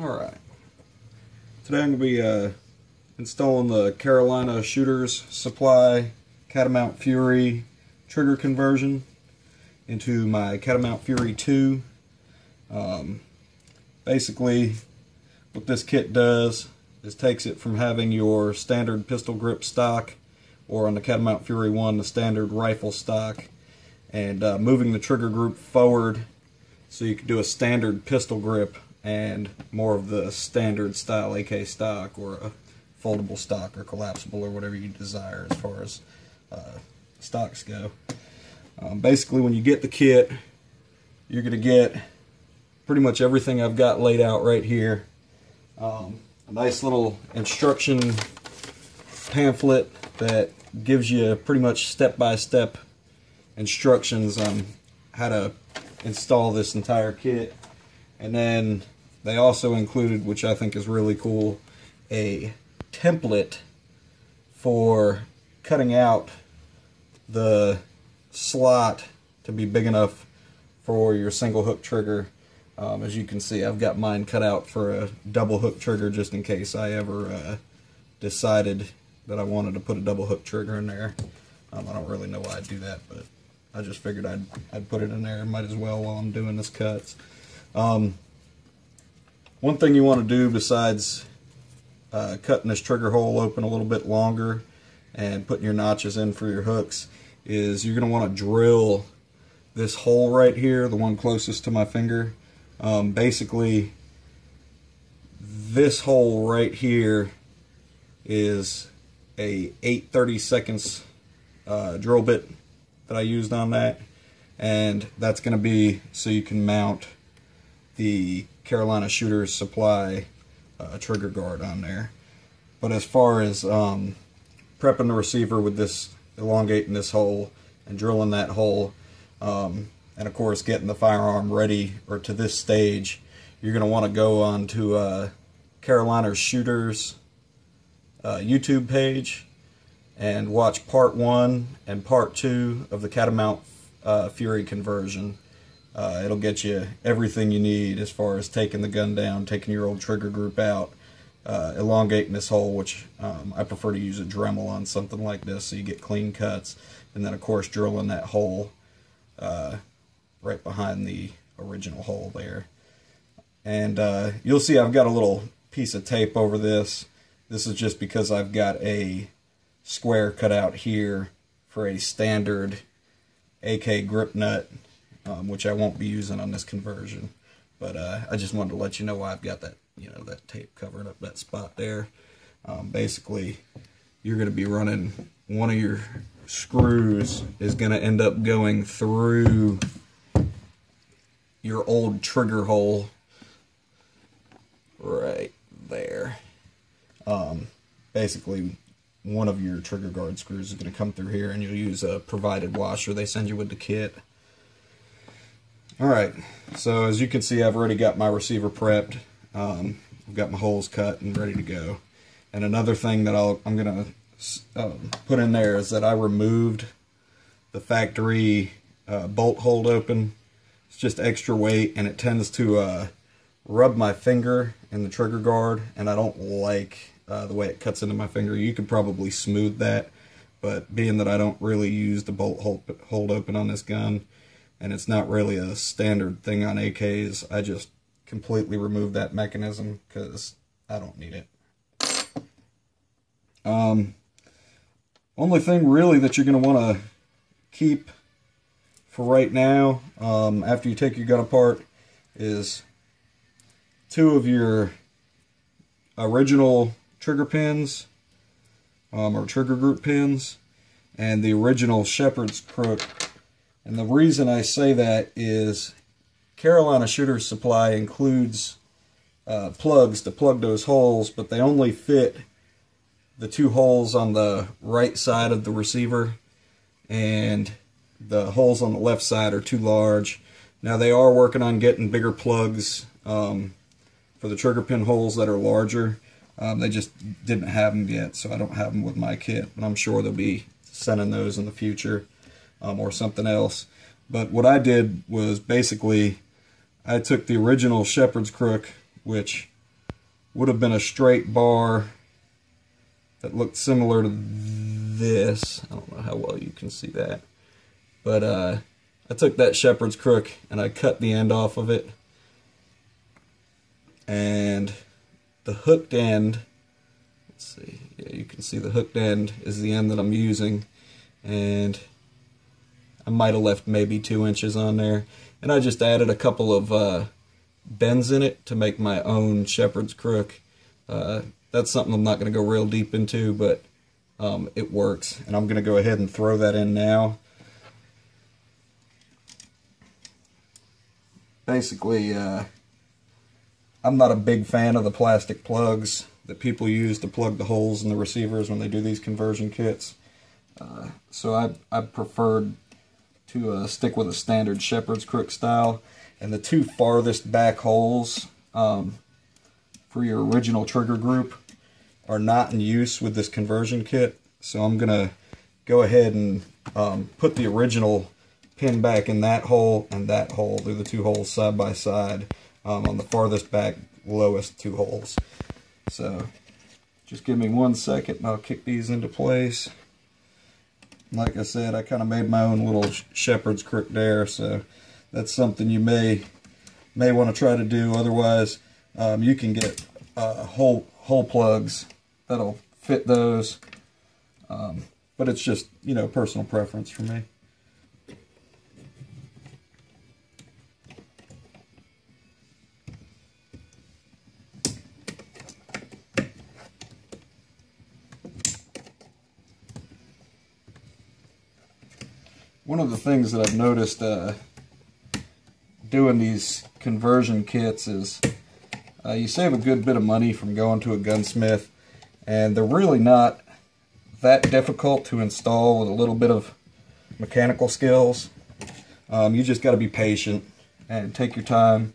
Alright. Today I'm going to be uh, installing the Carolina Shooters Supply Catamount Fury trigger conversion into my Catamount Fury 2. Um, basically, what this kit does is takes it from having your standard pistol grip stock or on the Catamount Fury 1 the standard rifle stock and uh, moving the trigger group forward so you can do a standard pistol grip and more of the standard style AK stock or a foldable stock or collapsible or whatever you desire as far as uh, stocks go. Um, basically, when you get the kit, you're going to get pretty much everything I've got laid out right here. Um, a nice little instruction pamphlet that gives you pretty much step-by-step -step instructions on how to install this entire kit. And then they also included, which I think is really cool, a template for cutting out the slot to be big enough for your single hook trigger. Um, as you can see, I've got mine cut out for a double hook trigger just in case I ever uh, decided that I wanted to put a double hook trigger in there. Um, I don't really know why I'd do that, but I just figured I'd, I'd put it in there. Might as well while I'm doing this cuts. Um, one thing you want to do besides uh, cutting this trigger hole open a little bit longer and putting your notches in for your hooks is you're going to want to drill this hole right here, the one closest to my finger. Um, basically, this hole right here is a 830 seconds uh, drill bit that I used on that and that's going to be so you can mount the Carolina Shooters Supply uh, trigger guard on there. But as far as um, prepping the receiver with this, elongating this hole and drilling that hole, um, and of course getting the firearm ready or to this stage, you're going to want to go on to uh, Carolina Shooters uh, YouTube page and watch part one and part two of the Catamount uh, Fury conversion. Uh, it'll get you everything you need as far as taking the gun down, taking your old trigger group out, uh, elongating this hole, which um, I prefer to use a Dremel on something like this so you get clean cuts, and then of course drilling that hole uh, right behind the original hole there. And uh, you'll see I've got a little piece of tape over this. This is just because I've got a square cut out here for a standard AK grip nut um, which I won't be using on this conversion. But uh, I just wanted to let you know why I've got that, you know, that tape covering up that spot there. Um, basically, you're going to be running one of your screws is going to end up going through your old trigger hole right there. Um, basically, one of your trigger guard screws is going to come through here, and you'll use a provided washer they send you with the kit. Alright, so as you can see I've already got my receiver prepped. Um, I've got my holes cut and ready to go. And another thing that i am going to um, put in there is that I removed the factory uh, bolt hold open. It's just extra weight and it tends to uh, rub my finger in the trigger guard and I don't like uh, the way it cuts into my finger. You could probably smooth that, but being that I don't really use the bolt hold, hold open on this gun, and it's not really a standard thing on AKs. I just completely removed that mechanism because I don't need it. Um, only thing really that you're going to want to keep for right now, um, after you take your gun apart, is two of your original trigger pins, um, or trigger group pins, and the original shepherd's crook and the reason I say that is Carolina Shooter Supply includes uh, plugs to plug those holes, but they only fit the two holes on the right side of the receiver, and the holes on the left side are too large. Now they are working on getting bigger plugs um, for the trigger pin holes that are larger. Um, they just didn't have them yet, so I don't have them with my kit, but I'm sure they'll be sending those in the future um, or something else. But what I did was basically I took the original shepherd's crook, which would have been a straight bar that looked similar to this. I don't know how well you can see that. But uh, I took that shepherd's crook and I cut the end off of it. And the hooked end, let's see, yeah, you can see the hooked end is the end that I'm using. And I might have left maybe two inches on there. And I just added a couple of uh, bends in it to make my own shepherd's crook. Uh, that's something I'm not going to go real deep into, but um, it works. And I'm going to go ahead and throw that in now. Basically, uh, I'm not a big fan of the plastic plugs that people use to plug the holes in the receivers when they do these conversion kits. Uh, so I, I preferred to uh, stick with a standard shepherd's crook style. And the two farthest back holes um, for your original trigger group are not in use with this conversion kit. So I'm going to go ahead and um, put the original pin back in that hole and that hole. They're the two holes side by side um, on the farthest back lowest two holes. So just give me one second and I'll kick these into place. Like I said, I kind of made my own little shepherd's crook there, so that's something you may may want to try to do. Otherwise, um, you can get uh, hole hole plugs that'll fit those. Um, but it's just you know personal preference for me. One of the things that I've noticed uh, doing these conversion kits is uh, you save a good bit of money from going to a gunsmith and they're really not that difficult to install with a little bit of mechanical skills. Um, you just got to be patient and take your time.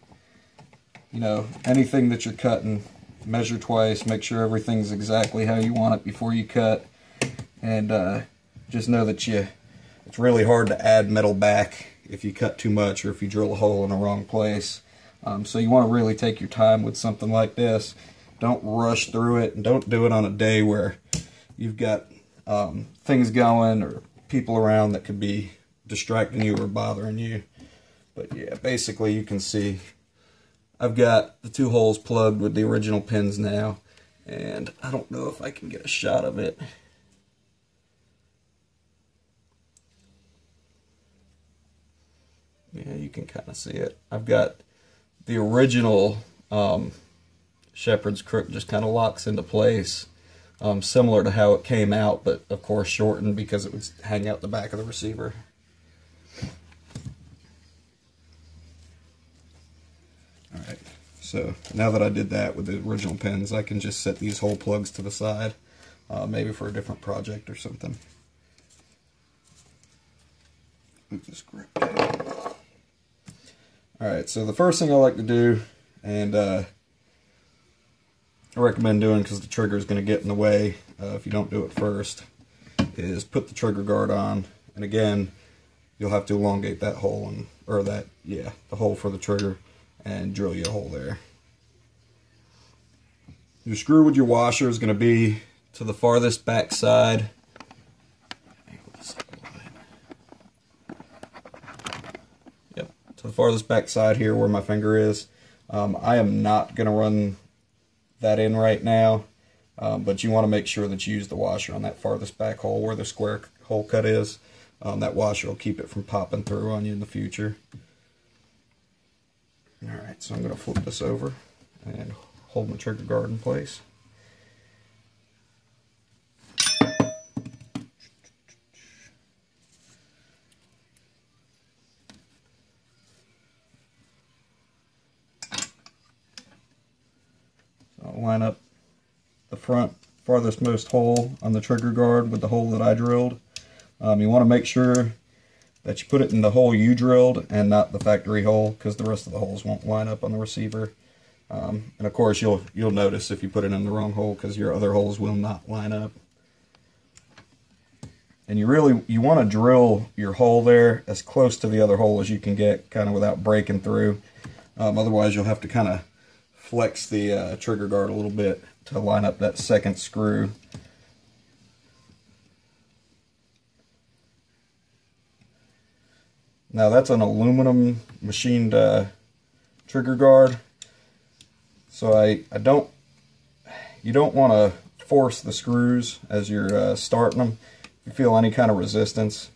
You know, anything that you're cutting, measure twice, make sure everything's exactly how you want it before you cut. And uh, just know that you, it's really hard to add metal back if you cut too much or if you drill a hole in the wrong place. Um, so you want to really take your time with something like this. Don't rush through it and don't do it on a day where you've got um, things going or people around that could be distracting you or bothering you. But yeah, basically you can see I've got the two holes plugged with the original pins now. And I don't know if I can get a shot of it. Yeah, you can kind of see it. I've got the original um, shepherd's crook just kind of locks into place, um, similar to how it came out, but of course shortened because it would hang out the back of the receiver. Alright, so now that I did that with the original pins, I can just set these hole plugs to the side, uh, maybe for a different project or something. Move this grip Alright, so the first thing I like to do, and uh, I recommend doing because the trigger is going to get in the way uh, if you don't do it first, is put the trigger guard on. And again, you'll have to elongate that hole, and or that, yeah, the hole for the trigger, and drill you a hole there. Your screw with your washer is going to be to the farthest back side to the farthest back side here where my finger is. Um, I am not going to run that in right now, um, but you want to make sure that you use the washer on that farthest back hole where the square hole cut is. Um, that washer will keep it from popping through on you in the future. Alright, so I'm going to flip this over and hold my trigger guard in place. line up the front farthest most hole on the trigger guard with the hole that I drilled. Um, you want to make sure that you put it in the hole you drilled and not the factory hole because the rest of the holes won't line up on the receiver. Um, and of course you'll you'll notice if you put it in the wrong hole because your other holes will not line up. And you really you want to drill your hole there as close to the other hole as you can get kind of without breaking through. Um, otherwise you'll have to kind of flex the uh, trigger guard a little bit to line up that second screw. Now that's an aluminum machined uh, trigger guard. So I, I don't, you don't want to force the screws as you're uh, starting them. If you feel any kind of resistance,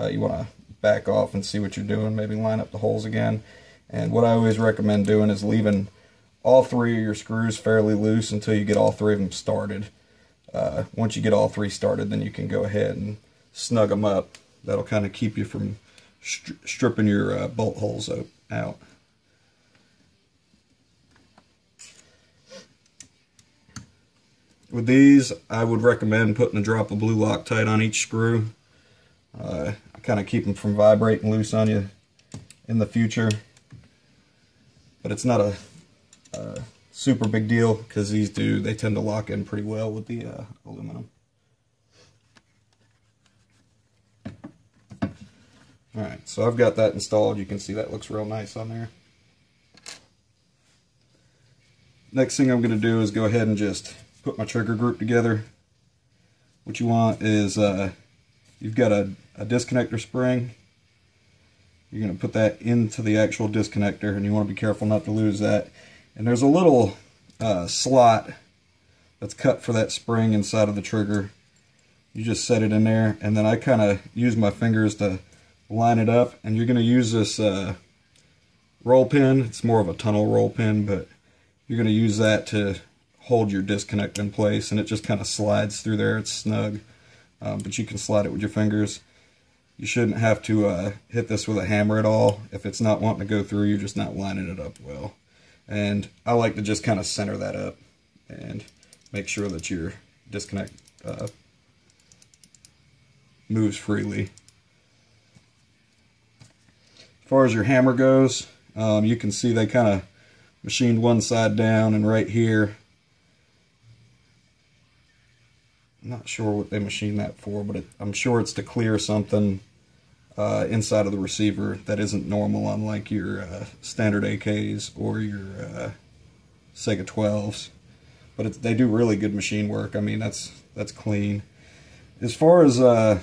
uh, you want to back off and see what you're doing, maybe line up the holes again. And what I always recommend doing is leaving all three of your screws fairly loose until you get all three of them started. Uh, once you get all three started, then you can go ahead and snug them up. That'll kind of keep you from stripping your uh, bolt holes out. With these, I would recommend putting a drop of blue Loctite on each screw. Uh, kind of keep them from vibrating loose on you in the future. But it's not a, super big deal because these do, they tend to lock in pretty well with the uh, aluminum. Alright, so I've got that installed. You can see that looks real nice on there. Next thing I'm going to do is go ahead and just put my trigger group together. What you want is, uh, you've got a, a disconnector spring. You're going to put that into the actual disconnector and you want to be careful not to lose that. And there's a little uh, slot that's cut for that spring inside of the trigger. You just set it in there and then I kind of use my fingers to line it up and you're going to use this uh, roll pin. It's more of a tunnel roll pin, but you're going to use that to hold your disconnect in place and it just kind of slides through there. It's snug, um, but you can slide it with your fingers. You shouldn't have to uh, hit this with a hammer at all. If it's not wanting to go through, you're just not lining it up well. And I like to just kind of center that up and make sure that your disconnect uh, moves freely. As far as your hammer goes, um, you can see they kind of machined one side down and right here. I'm not sure what they machined that for, but it, I'm sure it's to clear something uh, inside of the receiver that isn't normal on like your uh, standard AKs or your uh, Saiga 12s. But they do really good machine work. I mean, that's that's clean. As far as uh,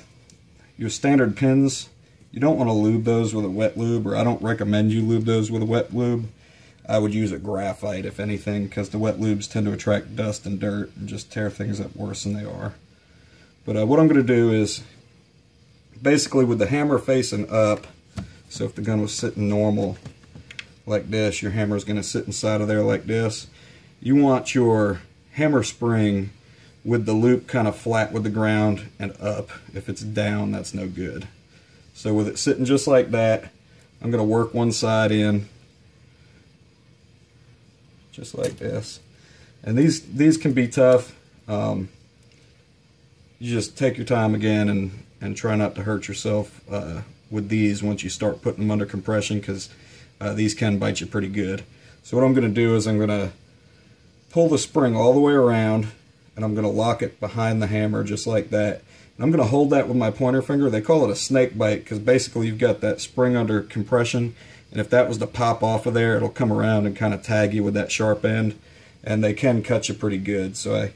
your standard pins, you don't want to lube those with a wet lube, or I don't recommend you lube those with a wet lube. I would use a graphite, if anything, because the wet lubes tend to attract dust and dirt and just tear things up worse than they are. But uh, what I'm going to do is, basically with the hammer facing up, so if the gun was sitting normal like this, your hammer is going to sit inside of there like this. You want your hammer spring with the loop kind of flat with the ground and up. If it's down, that's no good. So with it sitting just like that, I'm going to work one side in just like this. And these these can be tough. Um, you just take your time again and, and try not to hurt yourself uh, with these once you start putting them under compression because uh, these can bite you pretty good. So what I'm going to do is I'm going to pull the spring all the way around and I'm going to lock it behind the hammer just like that. And I'm going to hold that with my pointer finger. They call it a snake bite because basically you've got that spring under compression and if that was to pop off of there it'll come around and kind of tag you with that sharp end and they can cut you pretty good. So I,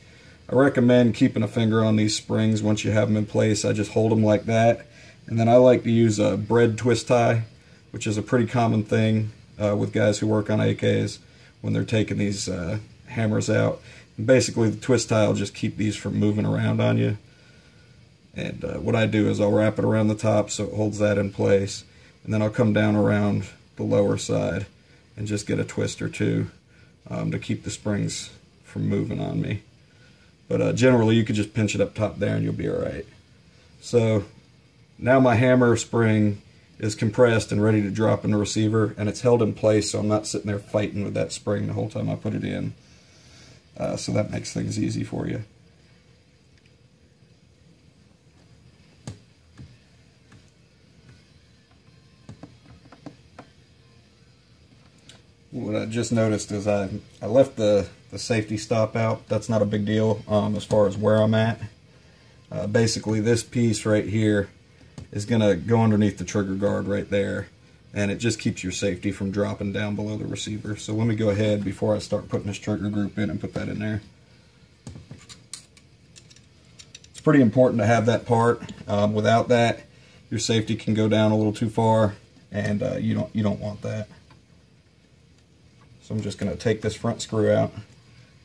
I recommend keeping a finger on these springs once you have them in place. I just hold them like that and then I like to use a bread twist tie which is a pretty common thing uh, with guys who work on AKs when they're taking these uh, hammers out. And basically the twist tie will just keep these from moving around on you. And uh, what I do is I'll wrap it around the top so it holds that in place. And then I'll come down around the lower side and just get a twist or two um, to keep the springs from moving on me. But uh, generally you could just pinch it up top there and you'll be alright. So now my hammer spring is compressed and ready to drop in the receiver and it's held in place so I'm not sitting there fighting with that spring the whole time I put it in. Uh, so that makes things easy for you. what I just noticed is I, I left the, the safety stop out. That's not a big deal um, as far as where I'm at. Uh, basically this piece right here is going to go underneath the trigger guard right there. and it just keeps your safety from dropping down below the receiver. So let me go ahead before I start putting this trigger group in and put that in there. It's pretty important to have that part. Um, without that, your safety can go down a little too far, and uh, you don't you don't want that. So I'm just going to take this front screw out.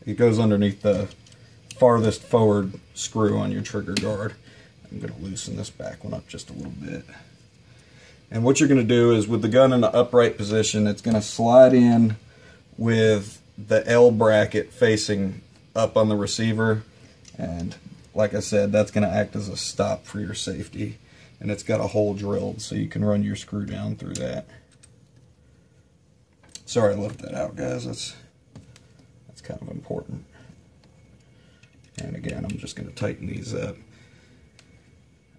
It goes underneath the farthest forward screw on your trigger guard. I'm going to loosen this back one up just a little bit. And what you're going to do is with the gun in the upright position, it's going to slide in with the L bracket facing up on the receiver. And like I said, that's going to act as a stop for your safety. And it's got a hole drilled so you can run your screw down through that. Sorry I left that out, guys. That's, kind of important. And again, I'm just going to tighten these up.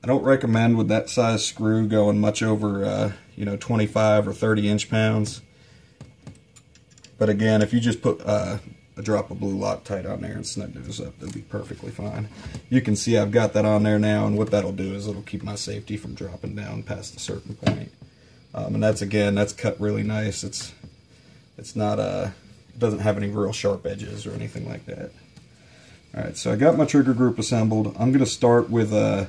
I don't recommend with that size screw going much over, uh, you know, 25 or 30 inch pounds. But again, if you just put uh, a drop of blue Loctite on there and snug those up, they'll be perfectly fine. You can see I've got that on there now, and what that'll do is it'll keep my safety from dropping down past a certain point. Um, and that's, again, that's cut really nice. It's it's not, uh, doesn't have any real sharp edges or anything like that. Alright, so I got my trigger group assembled. I'm going to start with uh,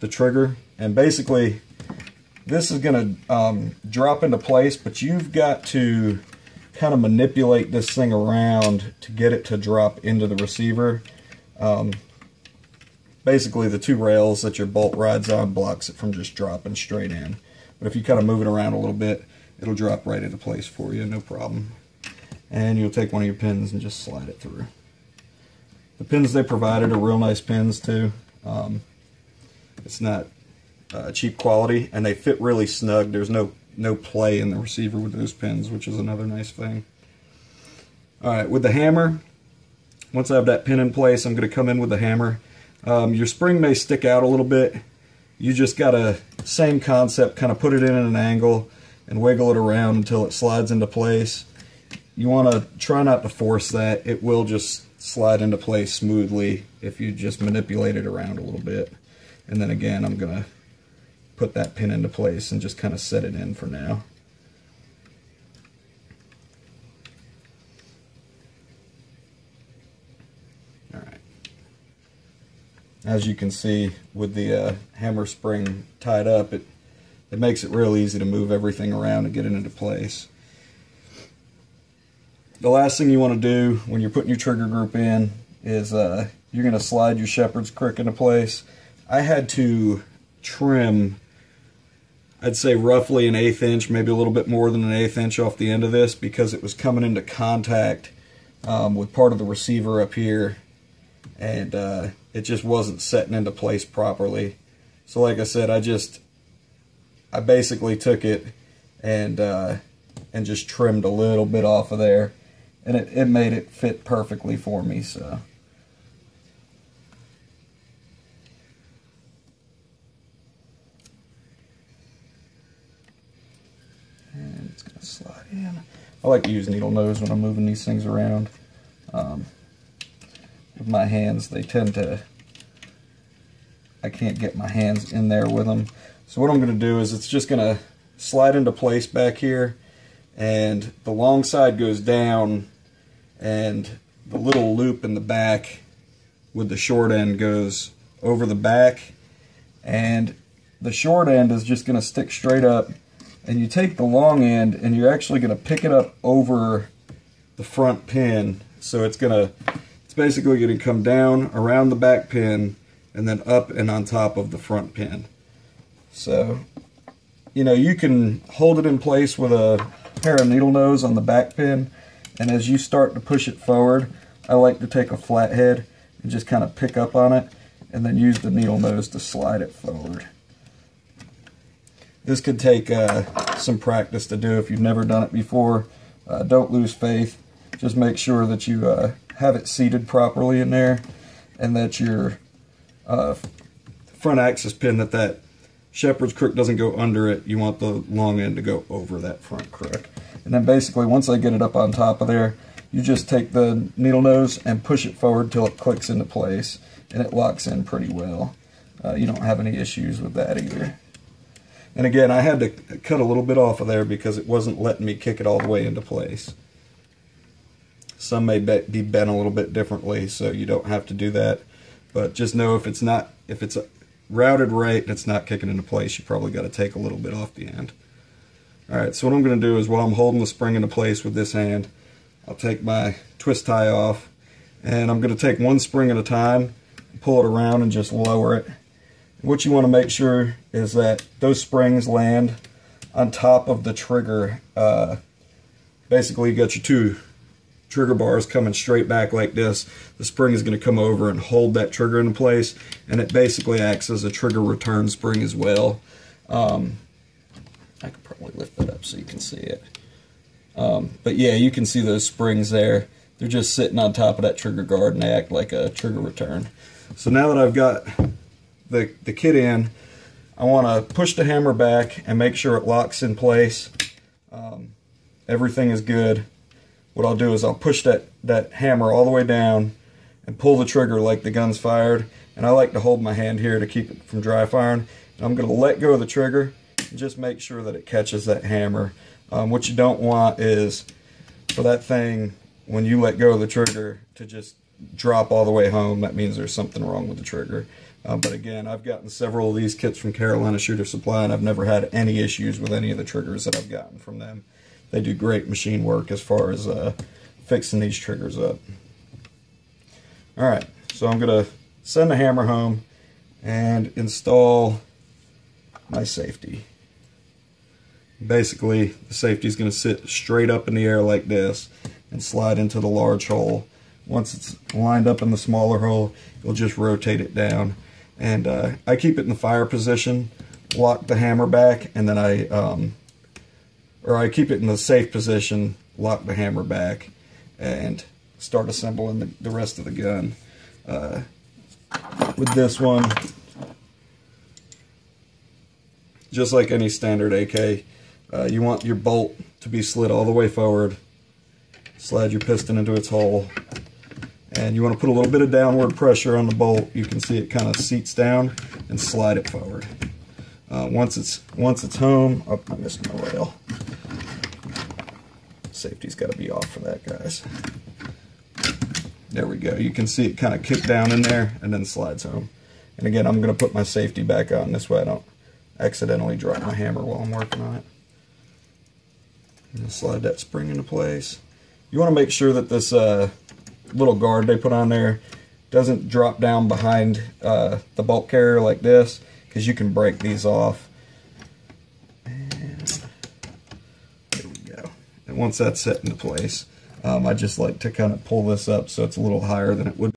the trigger. And basically, this is going to um, drop into place, but you've got to kind of manipulate this thing around to get it to drop into the receiver. Um, basically, the two rails that your bolt rides on blocks it from just dropping straight in. But if you kind of move it around a little bit, it'll drop right into place for you, no problem. And you'll take one of your pins and just slide it through. The pins they provided are real nice pins too. Um, it's not uh, cheap quality, and they fit really snug. There's no no play in the receiver with those pins, which is another nice thing. All right, with the hammer, once I have that pin in place, I'm going to come in with the hammer. Um, your spring may stick out a little bit. You just got to, same concept, kind of put it in at an angle and wiggle it around until it slides into place. You want to try not to force that. It will just slide into place smoothly if you just manipulate it around a little bit. And then again, I'm going to put that pin into place and just kind of set it in for now. Alright. As you can see, with the uh, hammer spring tied up, it, it makes it real easy to move everything around and get it into place the last thing you want to do when you're putting your trigger group in is uh, you're going to slide your shepherd's crook into place. I had to trim, I'd say roughly an eighth inch, maybe a little bit more than an eighth inch off the end of this because it was coming into contact um, with part of the receiver up here and uh, it just wasn't setting into place properly. So like I said, I just, I basically took it and uh, and just trimmed a little bit off of there and it, it made it fit perfectly for me so. And it's gonna slide in. I like to use needle nose when I'm moving these things around. Um, with my hands they tend to I can't get my hands in there with them. So what I'm gonna do is it's just gonna slide into place back here and the long side goes down and the little loop in the back with the short end goes over the back. And the short end is just going to stick straight up and you take the long end and you're actually going to pick it up over the front pin. So it's going to it's basically going to come down around the back pin and then up and on top of the front pin. So you know you can hold it in place with a pair of needle nose on the back pin and as you start to push it forward, I like to take a flathead and just kind of pick up on it and then use the needle nose to slide it forward. This could take uh, some practice to do if you've never done it before. Uh, don't lose faith. Just make sure that you uh, have it seated properly in there and that your uh, front axis pin, that that shepherd's crook doesn't go under it. You want the long end to go over that front crook. And then basically once I get it up on top of there, you just take the needle nose and push it forward till it clicks into place and it locks in pretty well. Uh, you don't have any issues with that either. And again, I had to cut a little bit off of there because it wasn't letting me kick it all the way into place. Some may be bent a little bit differently, so you don't have to do that. But just know if it's not, if it's routed right and it's not kicking into place, you probably got to take a little bit off the end. Alright, so what I'm going to do is while I'm holding the spring into place with this hand, I'll take my twist tie off and I'm going to take one spring at a time, pull it around and just lower it. What you want to make sure is that those springs land on top of the trigger. Uh, basically, you got your two trigger bars coming straight back like this. The spring is going to come over and hold that trigger in place, and it basically acts as a trigger return spring as well. Um, I could probably lift that up so you can see it. Um, but yeah, you can see those springs there. They're just sitting on top of that trigger guard and they act like a trigger return. So now that I've got the, the kit in, I want to push the hammer back and make sure it locks in place. Um, everything is good. What I'll do is I'll push that, that hammer all the way down and pull the trigger like the gun's fired. And I like to hold my hand here to keep it from dry firing. And I'm going to let go of the trigger and just make sure that it catches that hammer. Um, what you don't want is for that thing, when you let go of the trigger, to just drop all the way home. That means there's something wrong with the trigger. Uh, but again, I've gotten several of these kits from Carolina Shooter Supply, and I've never had any issues with any of the triggers that I've gotten from them. They do great machine work as far as uh, fixing these triggers up. Alright, so I'm to send the hammer home and install my safety. Basically, the safety is to sit straight up in the air like this and slide into the large hole. Once it's lined up in the smaller hole, you'll just rotate it down. And uh, I keep it in the fire position, lock the hammer back, and then I, um, or I keep it in the safe position, lock the hammer back, and start assembling the, the rest of the gun. Uh, with this one, just like any standard AK, uh, you want your bolt to be slid all the way forward. Slide your piston into its hole. And you want to put a little bit of downward pressure on the bolt. You can see it kind of seats down and slide it forward. Uh, once it's once it's home, oh, I missed my rail. Safety's got to be off for that, guys. There we go. You can see it kind of kick down in there and then slides home. And again, I'm going to put my safety back on. This way I don't accidentally drop my hammer while I'm working on it. And slide that spring into place. You want to make sure that this uh, little guard they put on there doesn't drop down behind uh, the bolt carrier like this because you can break these off. And there we go. And once that's set into place, um, I just like to kind of pull this up so it's a little higher than it would